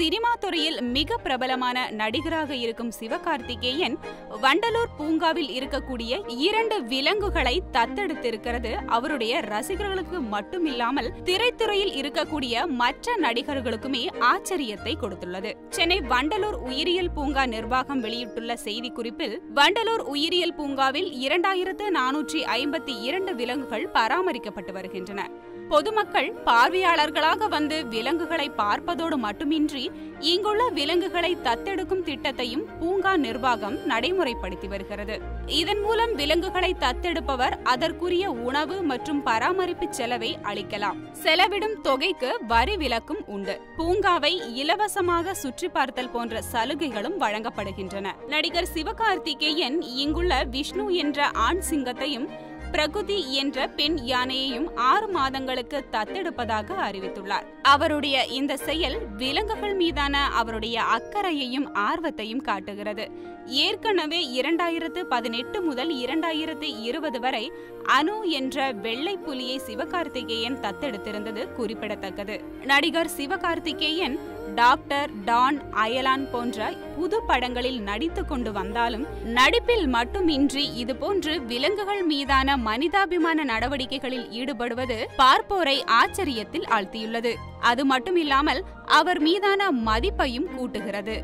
Cinema துறையில் மிக பிரபலமான நடிகராக இருக்கும் சிவகார்த்திகேயன் வண்டலூர் பூங்காவில் இருக்கக்கூடிய இரண்டு விலங்குகளை தத்தெடுத்திருக்கிறது. அவருடைய ரசிகர்களுக்கு மட்டுமில்லாமல் திரைத்துறையில் இருக்கக்கூடிய மற்ற நடிகர்களுக்குமே ஆச்சரியத்தை கொடுத்துள்ளது. சென்னை வண்டலூர் உயிரியல் பூங்கா நிர்வாகம் வெளியிட்டுள்ள செய்திக்குறிப்பில் வண்டலூர் உயிரியல் பூங்காவில் இரண்டாயிரத்து நானூற்றி ஐம்பத்தி இரண்டு விலங்குகள் பராமரிக்கப்பட்டு வருகின்றன. பொதுமக்கள் பார்வையாளர்களாக வந்து விலங்குகளை பார்ப்பதோடு மட்டுமின்றி இங்குள்ள விலங்குகளை தத்தெடுக்கும் திட்டத்தையும் பூங்கா நிர்வாகம் நடைமுறைப்படுத்தி வருகிறது. இதன் மூலம் விலங்குகளை தத்தெடுப்பவர் அதற்குரிய உணவு மற்றும் பராமரிப்பு செலவை அளிக்கலாம். செலவிடும் தொகைக்கு வரி விலக்கும் உண்டு. பூங்காவை இலவசமாக சுற்றி பார்த்தல் போன்ற சலுகைகளும் வழங்கப்படுகின்றன. நடிகர் சிவகார்த்திகேயன் இங்குள்ள விஷ்ணு என்ற ஆண் சிங்கத்தையும் பிரகுதி என்ற பெண் யானையையும் ஆறு மாதங்களுக்கு தத்தெடுப்பதாக அறிவித்துள்ளார். அவருடைய இந்த செயல் விலங்குகள் மீதான அவருடைய அக்கறையையும் ஆர்வத்தையும் காட்டுகிறது. ஏற்கனவே இரண்டாயிரத்து பதினெட்டு முதல் இரண்டாயிரத்து இருபது வரை அனு என்ற வெள்ளை புலியை சிவகார்த்திகேயன் தத்தெடுத்திருந்தது குறிப்பிடத்தக்கது. நடிகர் சிவகார்த்திகேயன் டாக்டர் டான் அயலான் போன்ற புது படங்களில் நடித்து கொண்டு வந்தாலும் நடிப்பில் மட்டுமின்றி இதுபோன்று விலங்குகள் மீதான மனிதாபிமான நடவடிக்கைகளில் ஈடுபடுவது பார்ப்போரை ஆச்சரியத்தில் ஆழ்த்தியுள்ளது. அது மட்டுமில்லாமல் அவர் மீதான மதிப்பையும் கூட்டுகிறது.